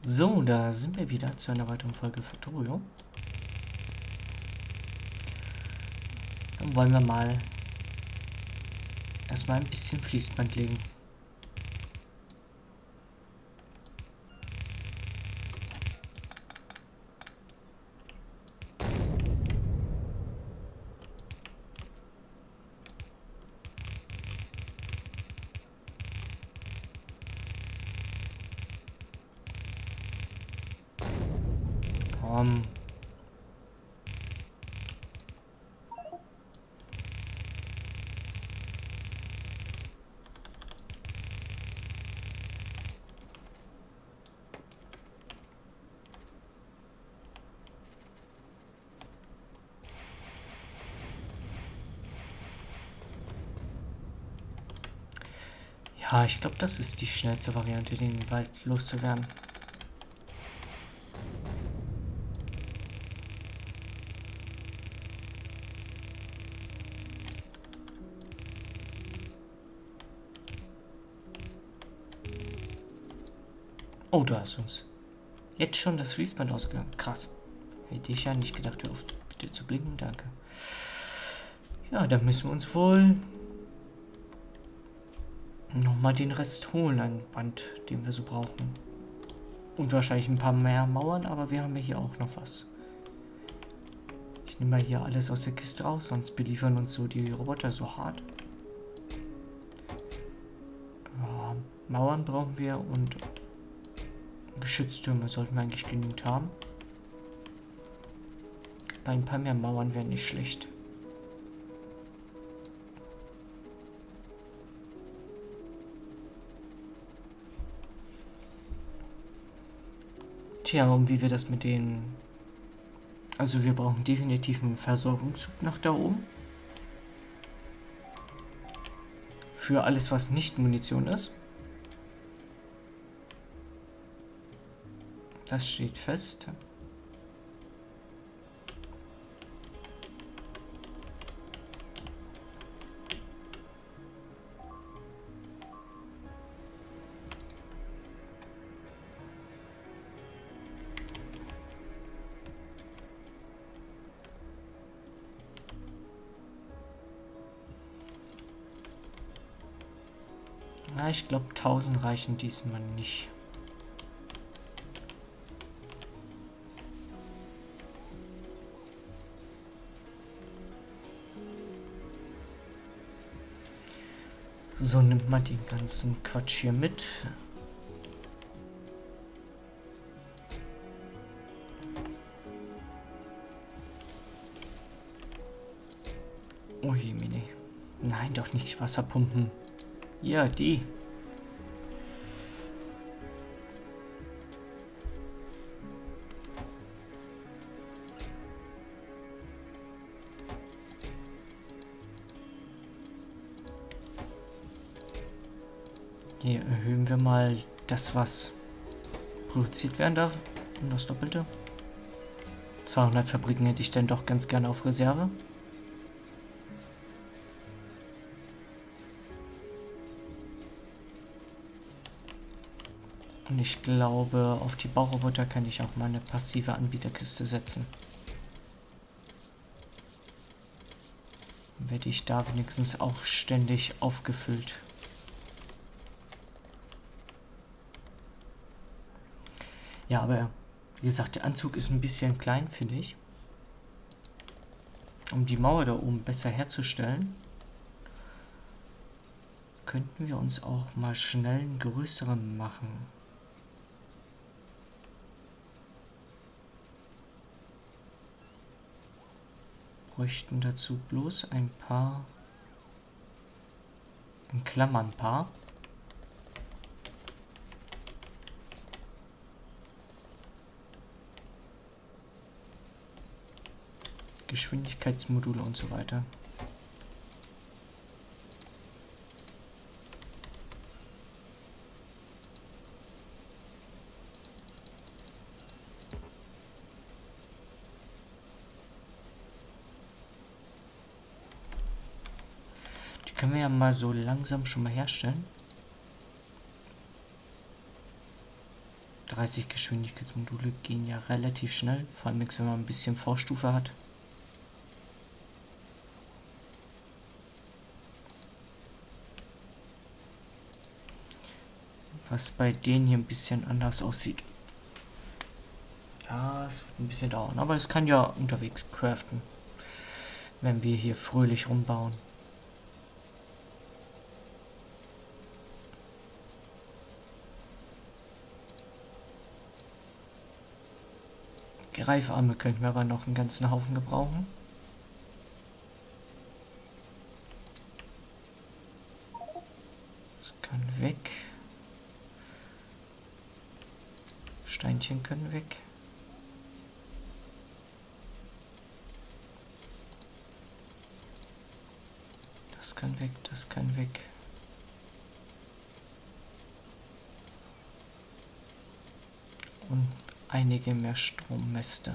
So, da sind wir wieder zu einer weiteren Folge Factorio. Dann wollen wir mal erstmal ein bisschen Fließband legen. Ja, ich glaube, das ist die schnellste Variante, den Wald loszuwerden. Oh, da ist uns. Jetzt schon das Fließband ausgegangen. Krass. Hätte ich ja nicht gedacht. Hör auf, bitte zu blinken. Danke. Ja, dann müssen wir uns wohl nochmal den Rest holen an Band, den wir so brauchen. Und wahrscheinlich ein paar mehr Mauern, aber wir haben ja hier auch noch was. Ich nehme mal hier alles aus der Kiste raus, sonst beliefern uns so die Roboter so hart. Ja, Mauern brauchen wir und Geschütztürme sollten wir eigentlich genügend haben. Bei ein paar mehr Mauern wäre nicht schlecht. Tja, und wie wir das mit den... Also wir brauchen definitiv einen Versorgungszug nach da oben. Für alles, was nicht Munition ist. Das steht fest. Ich glaube 1000 reichen diesmal nicht. So nimmt man den ganzen Quatsch hier mit. Oh je, Mini. Nein, doch nicht Wasserpumpen. Ja, die. Hier erhöhen wir mal das, was produziert werden darf. Um das Doppelte. 200 Fabriken hätte ich dann doch ganz gerne auf Reserve. Und ich glaube, auf die Bauroboter kann ich auch mal eine passive Anbieterkiste setzen. Dann werde ich da wenigstens auch ständig aufgefüllt. Ja, aber wie gesagt, der Anzug ist ein bisschen klein, finde ich. Um die Mauer da oben besser herzustellen, könnten wir uns auch mal schnell einen größeren machen. Bräuchten dazu bloß ein paar, in Klammern paar, Geschwindigkeitsmodule und so weiter. Die können wir ja mal so langsam schon mal herstellen. 30 Geschwindigkeitsmodule gehen ja relativ schnell, vor allem wenn man ein bisschen Vorstufe hat. Was bei denen hier ein bisschen anders aussieht. Ja, es wird ein bisschen dauern, aber es kann ja unterwegs craften, wenn wir hier fröhlich rumbauen. Greifarme könnten wir aber noch einen ganzen Haufen gebrauchen. Das kann weg. Steinchen können weg. Das kann weg, das kann weg. Und einige mehr Strommäste.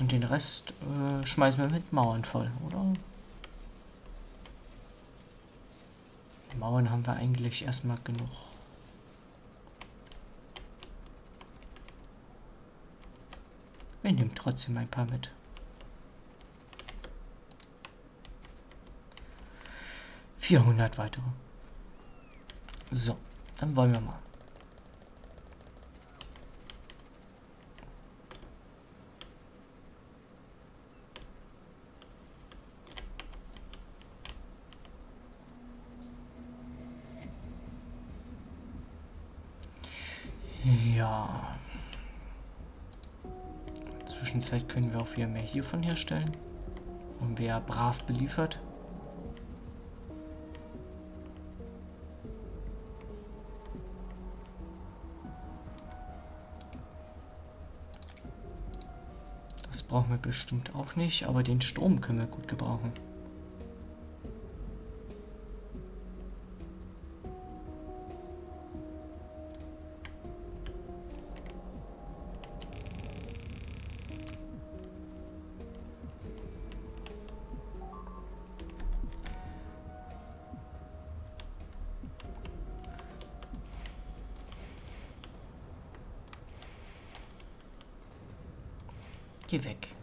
Und den Rest äh, schmeißen wir mit Mauern voll, oder? Mauern haben wir eigentlich erstmal genug. Wir nehmen trotzdem ein paar mit. Vierhundert weitere. So, dann wollen wir mal. Ja. Zwischenzeit können wir auch wieder mehr hiervon herstellen. Und wer brav beliefert. Das brauchen wir bestimmt auch nicht, aber den Strom können wir gut gebrauchen. Geh weg.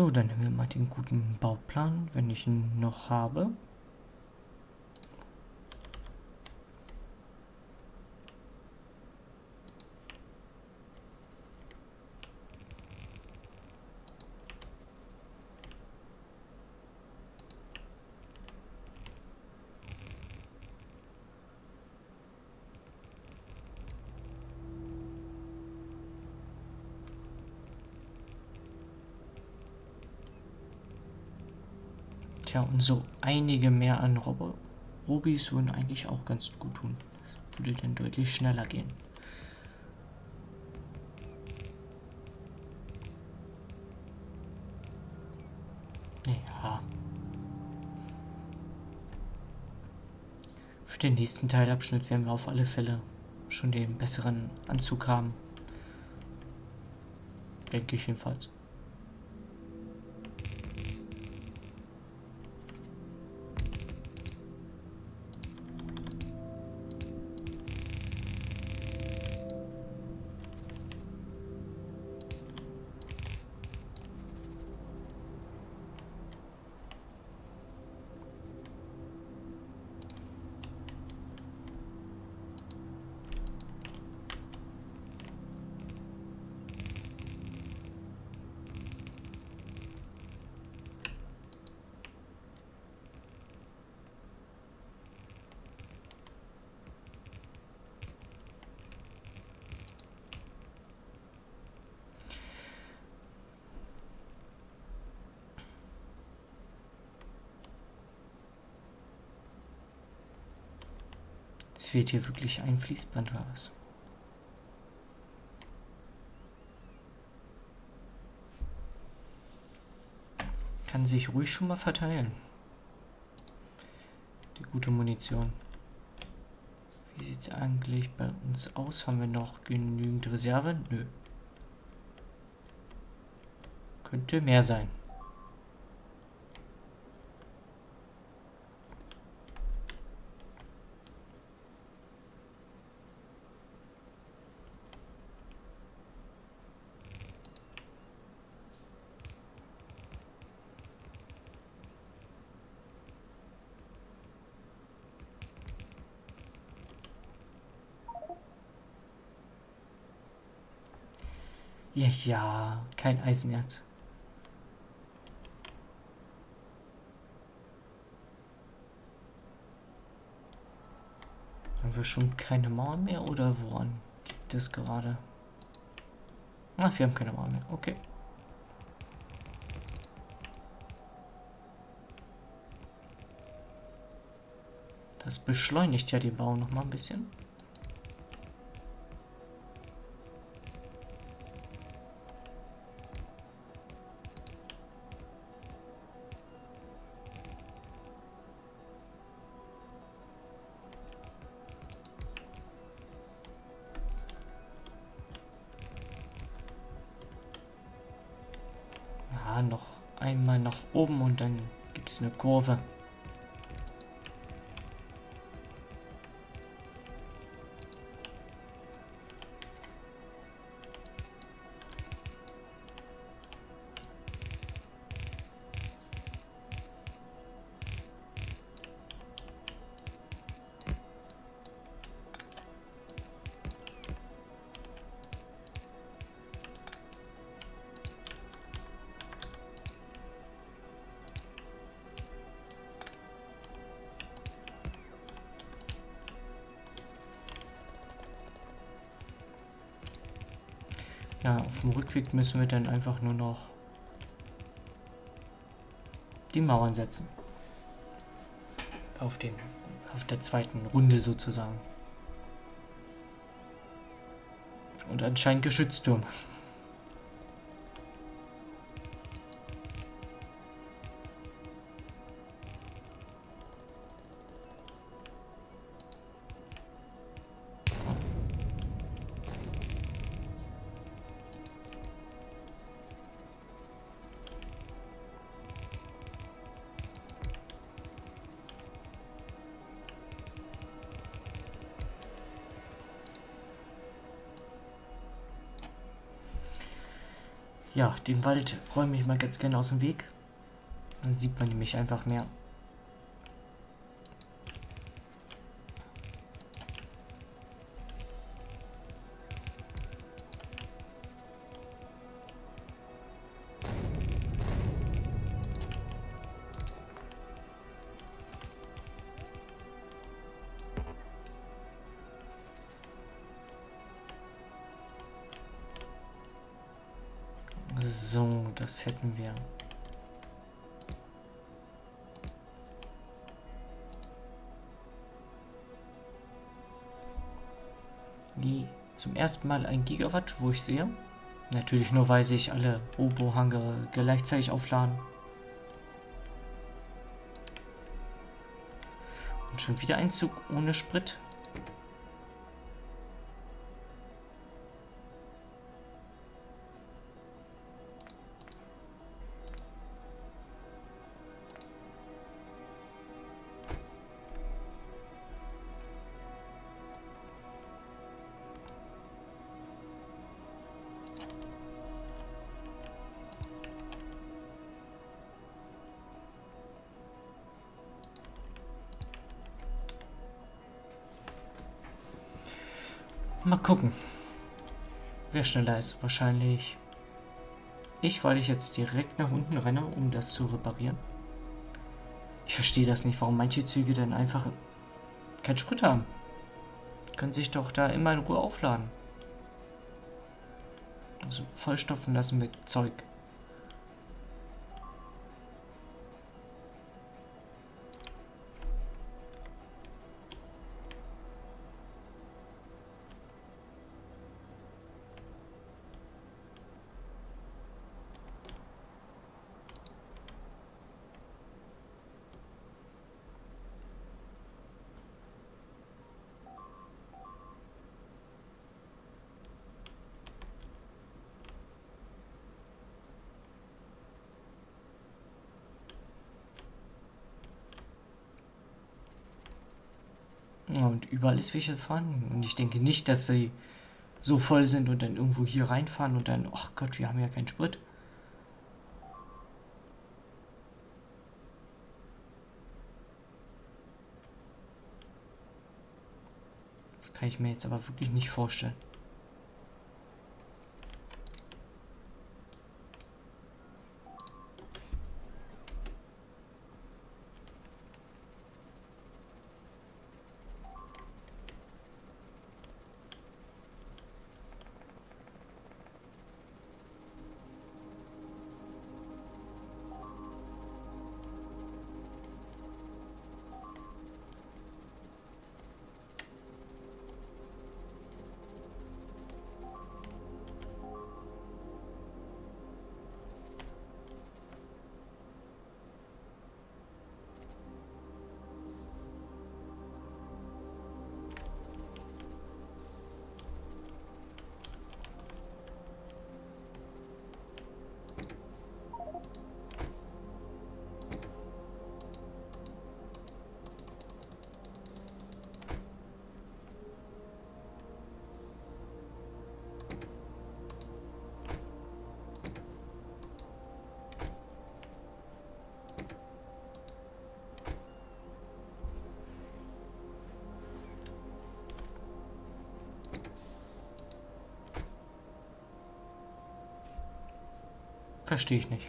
So, dann nehmen wir mal den guten Bauplan, wenn ich ihn noch habe. Tja, und so einige mehr an Robo Rubis würden eigentlich auch ganz gut tun. Das würde dann deutlich schneller gehen. Ja. Für den nächsten Teilabschnitt werden wir auf alle Fälle schon den besseren Anzug haben. Denke ich jedenfalls. Es fehlt hier wirklich ein Fließband oder was? Kann sich ruhig schon mal verteilen. Die gute Munition. Wie sieht es eigentlich bei uns aus? Haben wir noch genügend Reserve? Nö. Könnte mehr sein. Ja, ja, kein Eisenerz. Haben wir schon keine Mauern mehr oder woran liegt das gerade? Ach, wir haben keine Mauern mehr. Okay. Das beschleunigt ja den Bau noch mal ein bisschen. Noch einmal nach oben und dann gibt es eine Kurve. Ja, auf dem Rückweg müssen wir dann einfach nur noch die Mauern setzen. Auf, den, auf der zweiten Runde sozusagen. Und anscheinend Geschützturm. Ja, den Wald räume ich mal ganz gerne aus dem Weg. Dann sieht man nämlich einfach mehr. Wie zum ersten Mal ein Gigawatt, wo ich sehe. Natürlich nur, weil sich alle Robo-Hangare gleichzeitig aufladen. Und schon wieder ein Zug ohne Sprit. Mal gucken. Wer schneller ist. Wahrscheinlich ich, weil ich jetzt direkt nach unten renne, um das zu reparieren. Ich verstehe das nicht, warum manche Züge dann einfach keinen Sprit haben. Können sich doch da immer in Ruhe aufladen. Also vollstopfen lassen mit Zeug. Und überall ist welche vorhanden. Und ich denke nicht, dass sie so voll sind und dann irgendwo hier reinfahren und dann, ach Gott, wir haben ja keinen Sprit. Das kann ich mir jetzt aber wirklich nicht vorstellen. Verstehe ich nicht.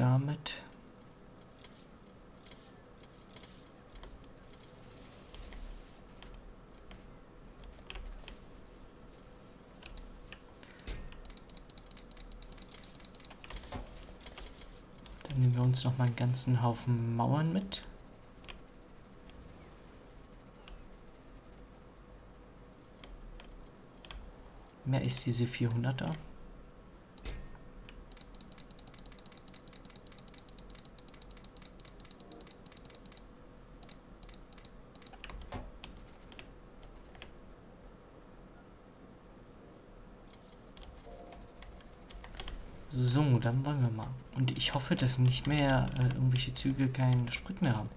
Damit. Dann nehmen wir uns noch mal einen ganzen Haufen Mauern mit. Mehr ist diese 400er. So, dann wollen wir mal. Und ich hoffe, dass nicht mehr äh, irgendwelche Züge keinen Sprit mehr haben.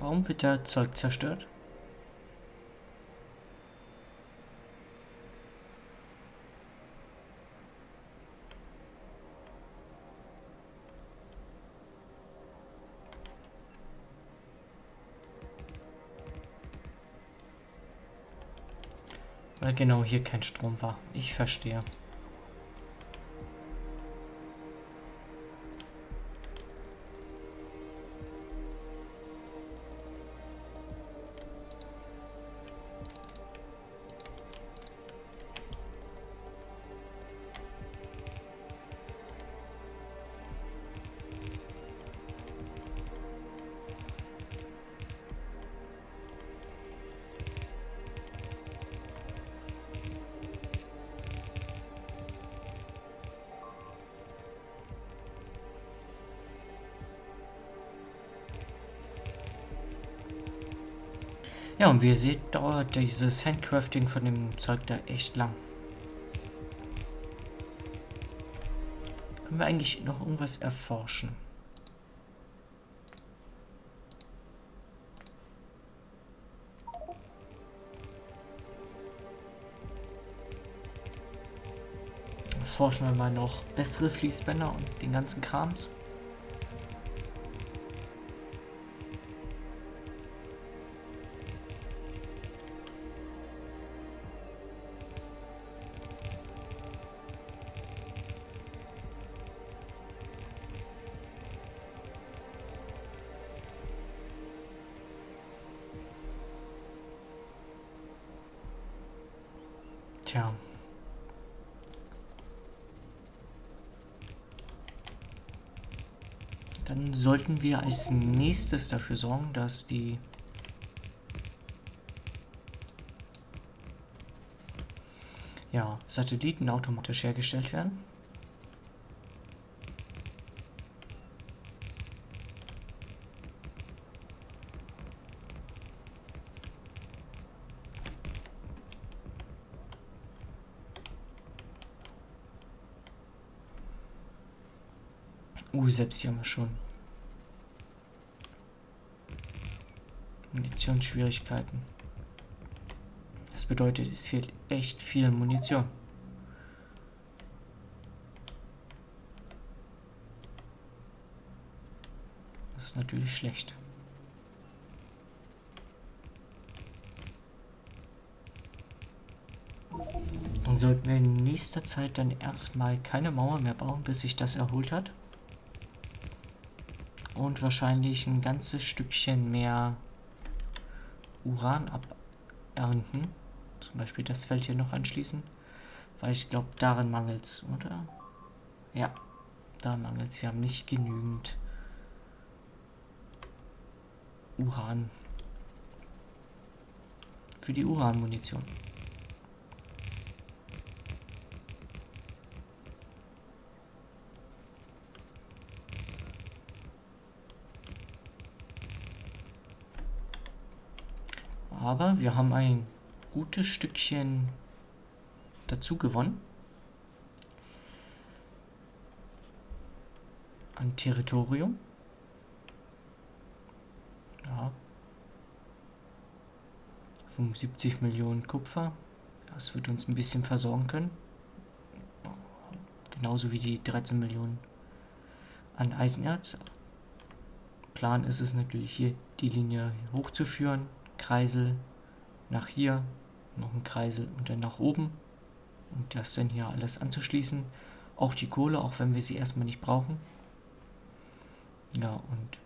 Warum wird der Zeug zerstört? Weil genau hier kein Strom war. Ich verstehe. Ja, und wie ihr seht, dauert dieses Handcrafting von dem Zeug da echt lang. Können wir eigentlich noch irgendwas erforschen? Forschen wir mal noch bessere Fließbänder und den ganzen Krams. Wir als nächstes dafür sorgen, dass die ja, Satelliten automatisch hergestellt werden. Uh, selbst hier haben wir schon. Munitionsschwierigkeiten. Das bedeutet, es fehlt echt viel Munition. Das ist natürlich schlecht. Dann sollten wir in nächster Zeit dann erstmal keine Mauer mehr bauen, bis sich das erholt hat und wahrscheinlich ein ganzes Stückchen mehr Uran abernten. Zum Beispiel das Feld hier noch anschließen. Weil ich glaube, daran mangelt es, oder? Ja, da mangelt es. Wir haben nicht genügend Uran für die Uranmunition. Aber wir haben ein gutes Stückchen dazu gewonnen. An Territorium. Ja. 75 Millionen Kupfer. Das wird uns ein bisschen versorgen können. Genauso wie die 13 Millionen an Eisenerz. Plan ist es natürlich hier die Linie hochzuführen Kreisel nach hier, noch ein Kreisel und dann nach oben und das dann hier alles anzuschließen. Auch die Kohle, auch wenn wir sie erstmal nicht brauchen. Ja, und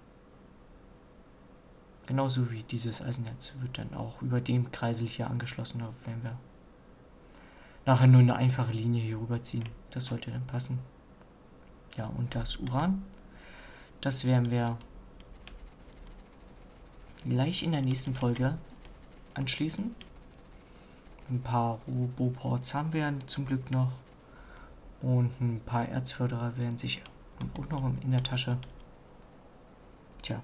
genauso wie dieses Eisennetz wird dann auch über dem Kreisel hier angeschlossen, wenn wir nachher nur eine einfache Linie hier rüberziehen. Das sollte dann passen. Ja, und das Uran, das werden wir gleich in der nächsten Folge anschließen. Ein paar Roboports haben wir zum Glück noch. Und ein paar Erzförderer werden sich auch noch in der Tasche. Tja.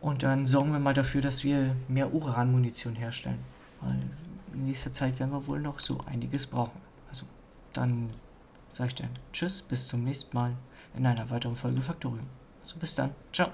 Und dann sorgen wir mal dafür, dass wir mehr Uranmunition herstellen. Weil in nächster Zeit werden wir wohl noch so einiges brauchen. Also dann sage ich dann Tschüss, bis zum nächsten Mal in einer weiteren Folge Faktorium. Also bis dann. Ciao.